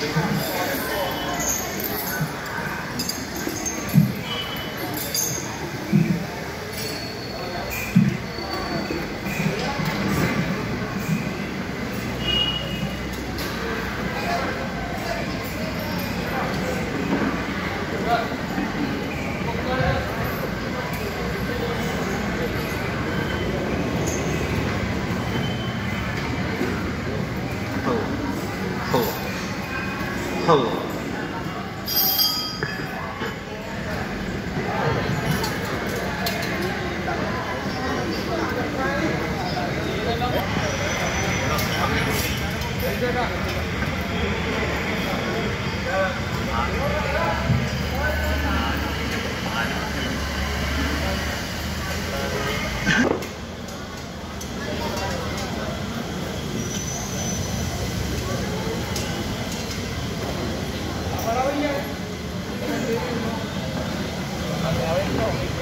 Gracias. سبحان الله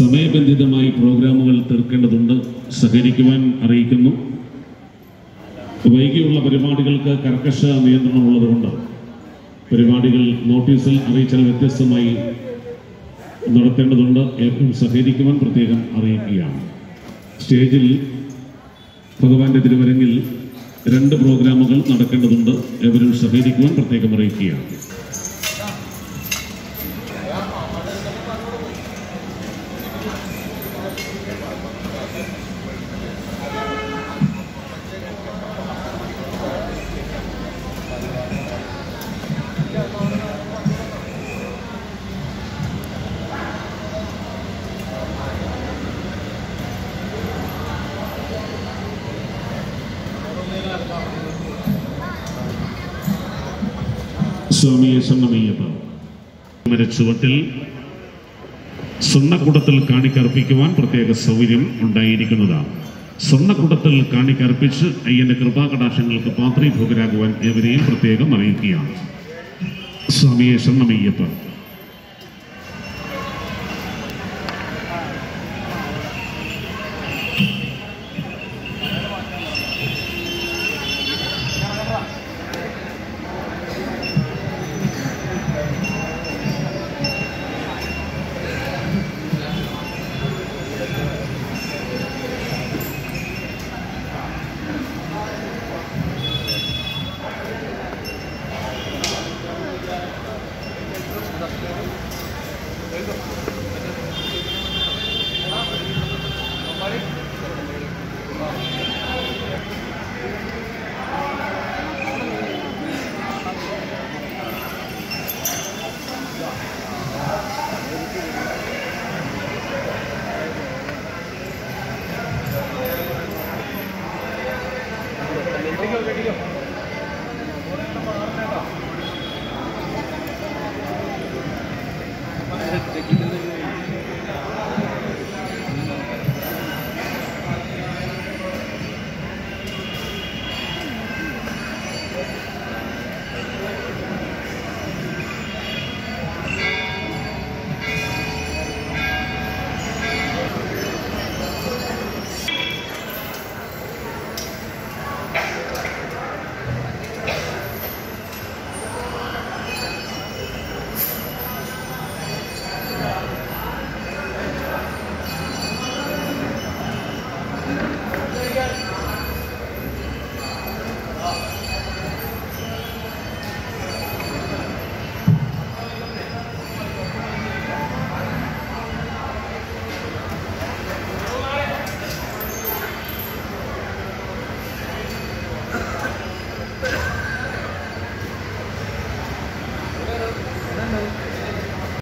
സമയബന്ധിതമായി പ്രോഗ്രാമുകൾ തീർക്കേണ്ടതുണ്ട് സഹകരിക്കുവാൻ അറിയിക്കുന്നു. വൈകിയുള്ള പരിപാടികൾക്ക് കർക്കശ നിയന്ത്രണമുള്ളതുകൊണ്ട് പരിപാടികൾ നോട്ടീസിൽ അറിയിച്ചാൽ വ്യത്യസ്തമായി നടത്തേണ്ടതുണ്ട്. ഏറ്റവും സഹകരിക്കുവാൻ പ്രത്യേകം അറിയിക്കുകയാണ്. സ്റ്റേജിൽ ഭഗവാന്റെ തിരുവരങ്ങിൽ രണ്ട് പ്രോഗ്രാമുകൾ നടക്കേണ്ടതുണ്ട്. എവരും സഹകരിക്കുവാൻ പ്രത്യേകം അറിയിക്കുകയാണ്. സ്വാമിയെ സ്വർണമയ്യപ്പ ചുവട്ടിൽ സ്വർണക്കുടത്തിൽ കാണിക്കർപ്പിക്കുവാൻ പ്രത്യേക സൗകര്യം ഉണ്ടായിരിക്കുന്നതാണ്. സ്വർണക്കുടത്തിൽ കാണിക്കർപ്പിച്ച് അയ്യന്റെ കൃപാകടാശങ്ങൾക്ക് പാത്രീഭോഗരാകുവാൻ ഏവരെയും പ്രത്യേകം അറിയിക്കുകയാണ്. സ്വാമിയെ സ്വർണമയ്യപ്പ